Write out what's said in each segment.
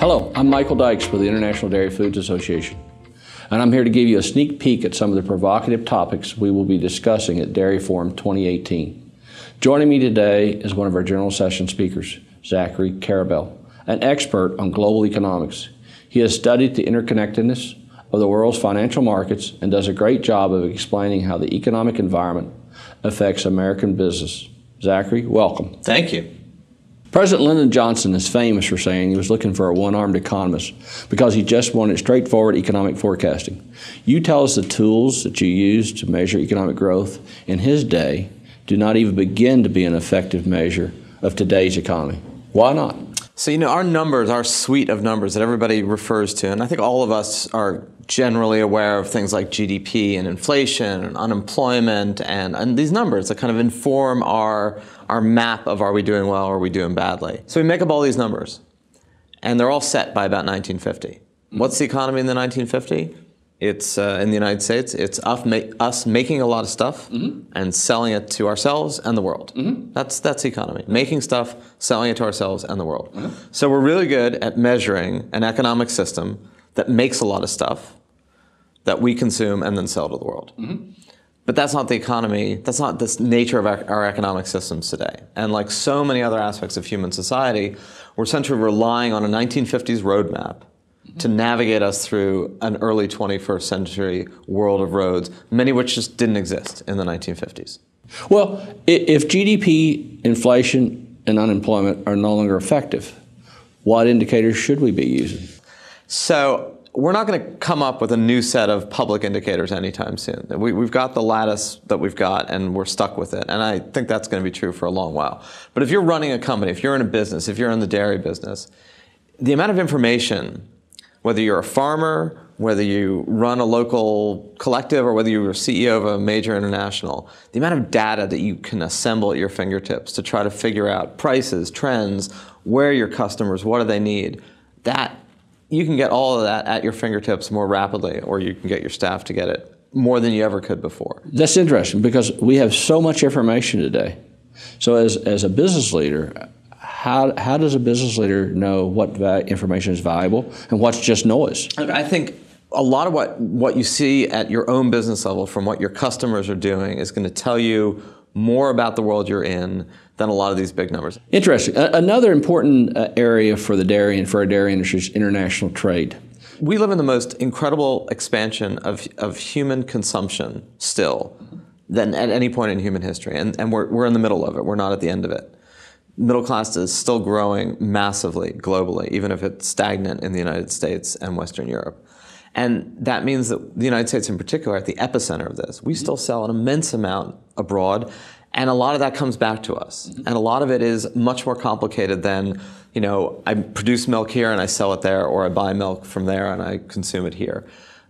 Hello, I'm Michael Dykes with the International Dairy Foods Association, and I'm here to give you a sneak peek at some of the provocative topics we will be discussing at Dairy Forum 2018. Joining me today is one of our general session speakers, Zachary Karabell, an expert on global economics. He has studied the interconnectedness of the world's financial markets and does a great job of explaining how the economic environment affects American business. Zachary, welcome. Thank you. President Lyndon Johnson is famous for saying he was looking for a one armed economist because he just wanted straightforward economic forecasting. You tell us the tools that you use to measure economic growth in his day do not even begin to be an effective measure of today's economy. Why not? So, you know, our numbers, our suite of numbers that everybody refers to, and I think all of us are generally aware of things like GDP and inflation and unemployment and, and these numbers that kind of inform our, our map of are we doing well or are we doing badly. So we make up all these numbers, and they're all set by about 1950. What's the economy in the 1950? It's uh, in the United States. It's us, ma- us making a lot of stuff mm-hmm. and selling it to ourselves and the world. Mm-hmm. That's that's the economy. Making stuff, selling it to ourselves and the world. Mm-hmm. So we're really good at measuring an economic system that makes a lot of stuff that we consume and then sell to the world. Mm-hmm. But that's not the economy. That's not the nature of our, our economic systems today. And like so many other aspects of human society, we're essentially relying on a 1950s roadmap to navigate us through an early 21st century world of roads, many of which just didn't exist in the 1950s. Well, if GDP, inflation, and unemployment are no longer effective, what indicators should we be using? So, we're not going to come up with a new set of public indicators anytime soon. We, have got the lattice that we've got, and we're stuck with it. And I think that's going to be true for a long while. But if you're running a company, if you're in a business, if you're in the dairy business, the amount of information whether you're a farmer, whether you run a local collective, or whether you're CEO of a major international, the amount of data that you can assemble at your fingertips to try to figure out prices, trends, where your customers, what do they need, that you can get all of that at your fingertips more rapidly, or you can get your staff to get it more than you ever could before. That's interesting because we have so much information today. So as, as a business leader, how, how does a business leader know what information is valuable and what's just noise? I think a lot of what, what you see at your own business level from what your customers are doing is going to tell you more about the world you're in than a lot of these big numbers. Interesting. another important uh, area for the dairy and for our dairy industry is international trade. We live in the most incredible expansion of, of human consumption still than at any point in human history. And, and we're, we're in the middle of it, we're not at the end of it middle class is still growing massively globally, even if it's stagnant in the United States and Western Europe. And that means that the United States in particular at the epicenter of this. We still sell an immense amount abroad, and a lot of that comes back to us. And a lot of it is much more complicated than, you know, I produce milk here and I sell it there, or I buy milk from there and I consume it here.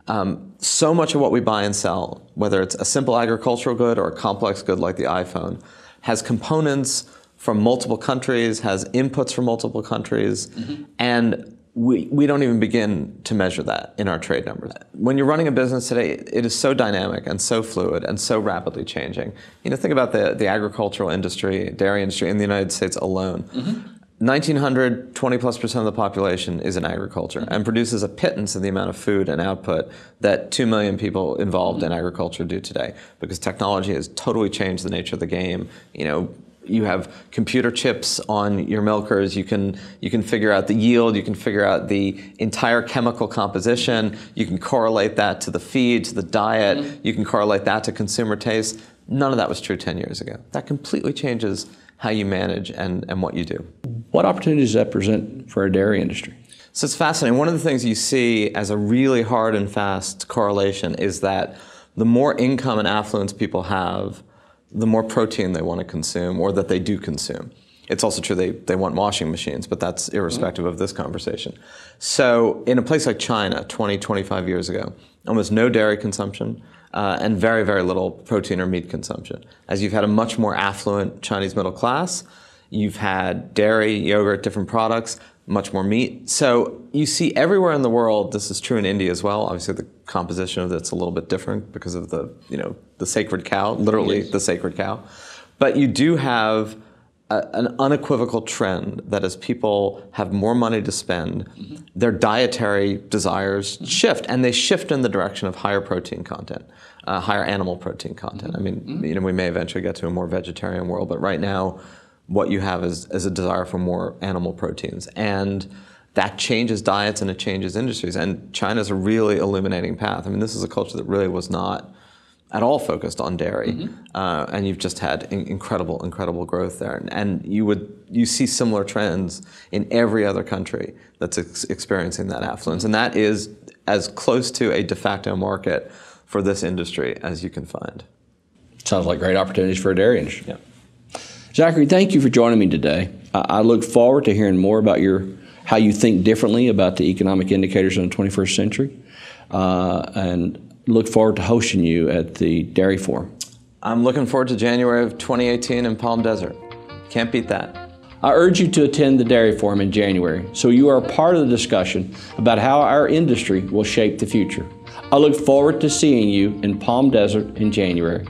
Um, so much of what we buy and sell, whether it's a simple agricultural good or a complex good like the iPhone, has components from multiple countries, has inputs from multiple countries, mm-hmm. and we, we don't even begin to measure that in our trade numbers. When you're running a business today, it is so dynamic and so fluid and so rapidly changing. You know, think about the, the agricultural industry, dairy industry in the United States alone. Mm-hmm. 1900, 20 plus percent of the population is in agriculture mm-hmm. and produces a pittance of the amount of food and output that 2 million people involved in agriculture do today because technology has totally changed the nature of the game. You know, you have computer chips on your milkers. You can you can figure out the yield. You can figure out the entire chemical composition. You can correlate that to the feed, to the diet. Mm-hmm. You can correlate that to consumer taste. None of that was true 10 years ago. That completely changes how you manage and, and what you do. What opportunities does that present for our dairy industry? So it's fascinating. One of the things you see as a really hard and fast correlation is that the more income and affluence people have, the more protein they want to consume or that they do consume. It's also true they, they want washing machines, but that's irrespective of this conversation. So, in a place like China, 20, 25 years ago, almost no dairy consumption uh, and very, very little protein or meat consumption. As you've had a much more affluent Chinese middle class, you've had dairy, yogurt, different products, much more meat. So you see everywhere in the world, this is true in India as well. Obviously, the composition of it's a little bit different because of the, you know, the sacred cow, literally yes. the sacred cow. But you do have a, an unequivocal trend that as people have more money to spend, mm-hmm. their dietary desires mm-hmm. shift, and they shift in the direction of higher protein content, uh, higher animal protein content. I mean, mm-hmm. you know, we may eventually get to a more vegetarian world, but right now, what you have is, is a desire for more animal proteins, and that changes diets and it changes industries. And China's a really illuminating path. I mean, this is a culture that really was not at all focused on dairy, mm-hmm. uh, and you've just had in- incredible, incredible growth there. And, and, you would you see similar trends in every other country that's ex- experiencing that affluence, and that is as close to a de facto market for this industry as you can find. Sounds like great opportunities for a dairy industry. Yeah. Zachary, thank you for joining me today. I, look forward to hearing more about your how you think differently about the economic indicators in the 21st century, uh, and look forward to hosting you at the Dairy Forum. I'm looking forward to January of 2018 in Palm Desert. Can't beat that. I urge you to attend the Dairy Forum in January so you are a part of the discussion about how our industry will shape the future. I look forward to seeing you in Palm Desert in January.